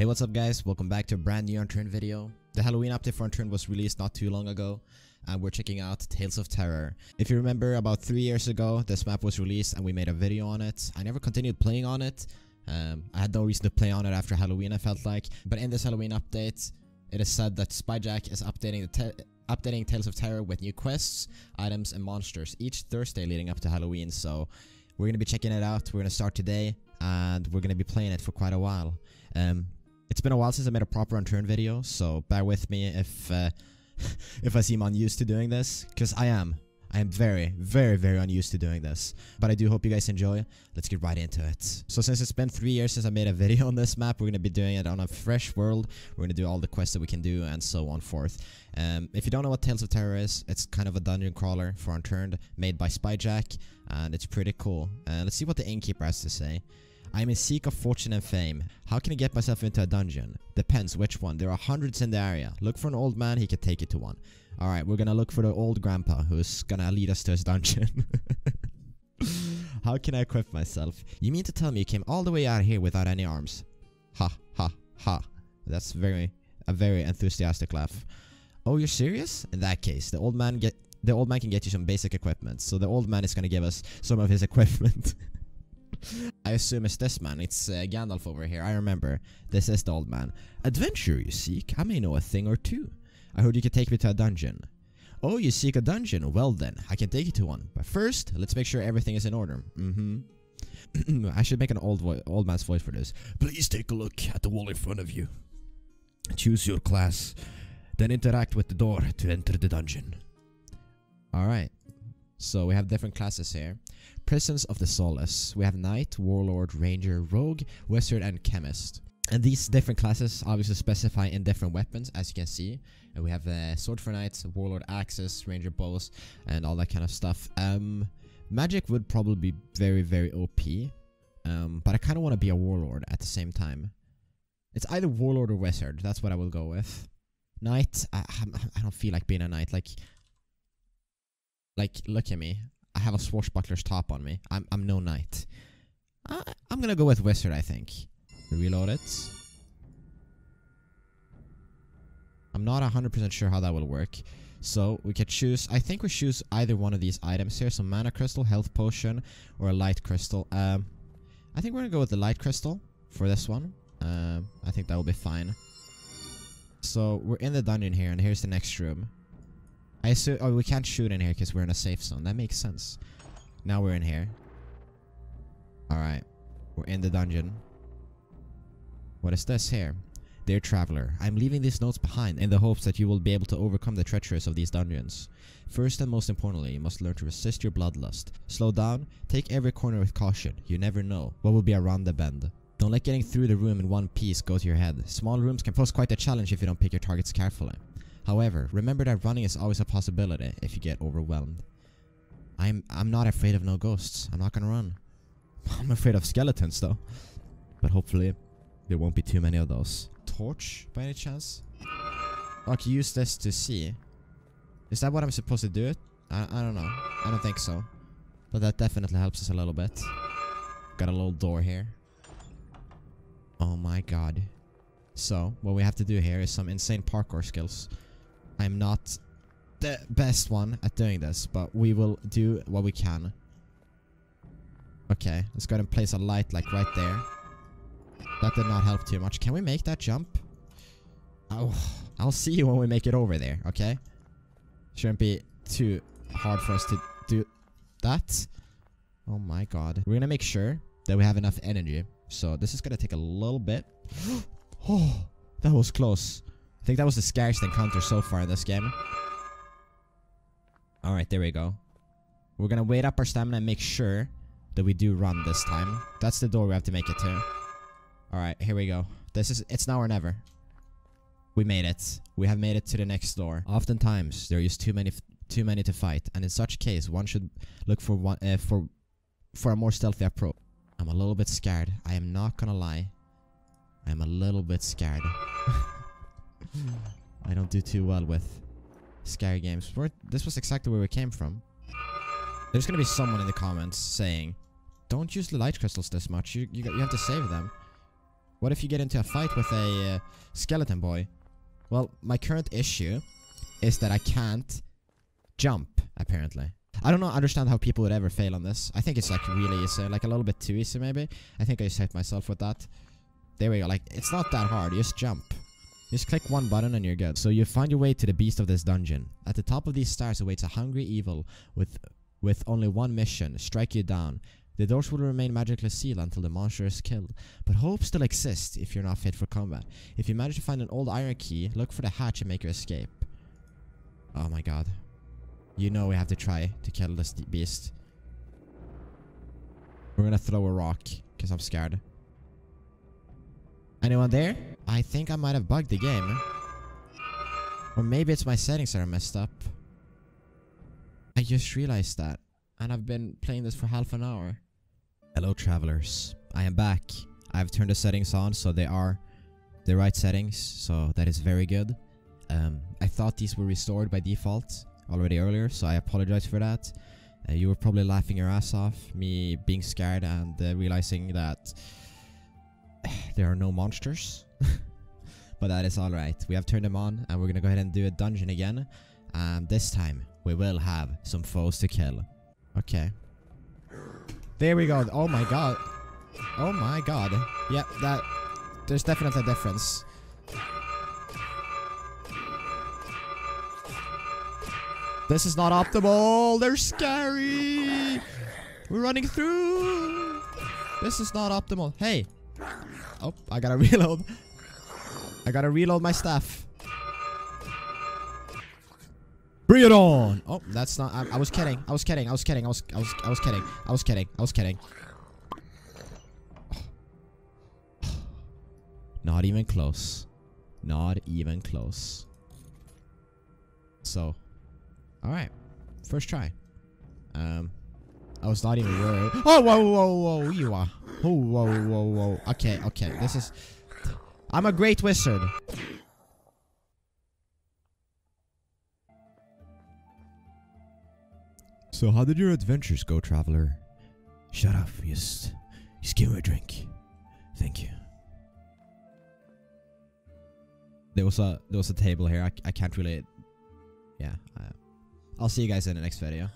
Hey what's up guys, welcome back to a brand new Unturned video. The Halloween update for Unturned was released not too long ago and we're checking out Tales of Terror. If you remember about 3 years ago this map was released and we made a video on it. I never continued playing on it. Um, I had no reason to play on it after Halloween I felt like. But in this Halloween update it is said that Spyjack is updating the updating Tales of Terror with new quests, items and monsters each Thursday leading up to Halloween so we're to be checking it out. We're to start today and we're to be playing it for quite a while. Um, it's been a while since I made a proper Unturned video, so bear with me if uh, if I seem unused to doing this, because I am. I am very, very, very unused to doing this. But I do hope you guys enjoy. Let's get right into it. So since it's been three years since I made a video on this map, we're going to be doing it on a fresh world. We're going to do all the quests that we can do and so on forth. Um, if you don't know what Tales of Terror is, it's kind of a dungeon crawler for Unturned made by Spyjack. And it's pretty cool. Uh, let's see what the innkeeper has to say. I'm in seek of fortune and fame. How can I get myself into a dungeon? Depends which one. There are hundreds in the area. Look for an old man, he could take you to one. Alright, we're gonna look for the old grandpa who's gonna lead us to his dungeon. How can I equip myself? You mean to tell me you came all the way out here without any arms? Ha, ha, ha. That's very, a very enthusiastic laugh. Oh, you're serious? In that case, the old man get the old man can get you some basic equipment. So the old man is gonna give us some of his equipment. I assume it's this man. It's uh, Gandalf over here. I remember. This is the old man. Adventure, you seek? I may know a thing or two. I heard you could take me to a dungeon. Oh, you seek a dungeon? Well then, I can take you to one. But first, let's make sure everything is in order. Mm-hmm. I should make an old old man's voice for this. Please take a look at the wall in front of you. Choose your class. Then interact with the door to enter the dungeon. Alright. So we have different classes here. Prisons of the Soulless. We have Knight, Warlord, Ranger, Rogue, Wizard, and Chemist. And these different classes obviously specify in different weapons, as you can see. And we have uh, Sword for Knights, Warlord Axes, Ranger Bows, and all that kind of stuff. Um, magic would probably be very, very OP. Um, but I kind of want to be a Warlord at the same time. It's either Warlord or Wizard. That's what I will go with. Knight, I, I don't feel like being a Knight. Like, like, look at me. I have a swashbuckler's top on me. I'm I'm no knight. I, I'm gonna go with wizard. I think. Reload it. I'm not 100% sure how that will work. So we can choose, I think we choose either one of these items here. So mana crystal, health potion, or a light crystal. Um, I think we're gonna go with the light crystal for this one. Um, I think that will be fine. So we're in the dungeon here, and here's the next room. I assume, oh, we can't shoot in here because we're in a safe zone. That makes sense. Now we're in here. Alright. We're in the dungeon. What is this here? Dear traveler, I'm leaving these notes behind in the hopes that you will be able to overcome the treacherous of these dungeons. First and most importantly, you must learn to resist your bloodlust. Slow down, take every corner with caution. You never know what will be around the bend. Don't let getting through the room in one piece go to your head. Small rooms can pose quite a challenge if you don't pick your targets carefully. However, remember that running is always a possibility if you get overwhelmed. I'm I'm not afraid of no ghosts. I'm not gonna run. I'm afraid of skeletons though. But hopefully there won't be too many of those. Torch by any chance? I can use this to see. Is that what I'm supposed to do it? I, I don't know. I don't think so. But that definitely helps us a little bit. Got a little door here. Oh my god. So, what we have to do here is some insane parkour skills. I'm not the best one at doing this, but we will do what we can. Okay, let's go ahead and place a light like right there. That did not help too much. Can we make that jump? Oh, I'll see you when we make it over there, okay? Shouldn't be too hard for us to do that. Oh my god. We're gonna make sure that we have enough energy. So this is gonna take a little bit. oh, that was close. I think that was the scariest encounter so far in this game. Alright, there we go. We're gonna wait up our stamina and make sure that we do run this time. That's the door we have to make it to. Alright, here we go. This is, it's now or never. We made it. We have made it to the next door. Oftentimes, there is too many too many to fight, and in such case, one should look for one uh, for for a more stealthy approach. I'm a little bit scared. I am not gonna lie. I'm a little bit scared. I don't do too well with scary games. Where, this was exactly where we came from. There's gonna be someone in the comments saying, "Don't use the light crystals this much. You you, you have to save them." What if you get into a fight with a uh, skeleton boy? Well, my current issue is that I can't jump, apparently. I don't know, understand how people would ever fail on this. I think it's like really easy, like a little bit too easy maybe. I think I just hit myself with that. There we go, like, it's not that hard, you just jump. Just click one button and you're good. So you find your way to the beast of this dungeon. At the top of these stairs awaits a hungry evil with with only one mission, strike you down. The doors will remain magically sealed until the monster is killed, but hope still exists if you're not fit for combat. If you manage to find an old iron key, look for the hatch and make your escape. Oh my god. You know we have to try to kill this beast. We're gonna throw a rock, because I'm scared. Anyone there? I think I might have bugged the game. Or maybe it's my settings that are messed up. I just realized that. And I've been playing this for half an hour. Hello travelers. I am back. I've turned the settings on so they are the right settings. So that is very good. Um, I thought these were restored by default already earlier. So I apologize for that. Uh, you were probably laughing your ass off. Me being scared and uh, realizing that there are no monsters. but that is alright. We have turned them on and we're gonna go ahead and do a dungeon again. And this time we will have some foes to kill. Okay. There we go. Oh my god. Oh my god. Yep, that... There's definitely a difference. This is not optimal. They're scary. We're running through. This is not optimal. Hey. Oh, I gotta reload. I gotta reload my stuff. Bring it on! Oh, that's not. I, I, was kidding. I was kidding. I was kidding. I was. I was. I was kidding. I was kidding. I was kidding. Not even close. Not even close. So, all right, first try. Um, I was not even worried. Oh, whoa, whoa, whoa, you are. Oh, whoa, whoa, whoa. Okay, okay. This is. I'm a great wizard. So how did your adventures go, traveler? Shut up, just, just give me a drink. Thank you. There was a there was a table here. I, I can't really. Yeah. I, I'll see you guys in the next video.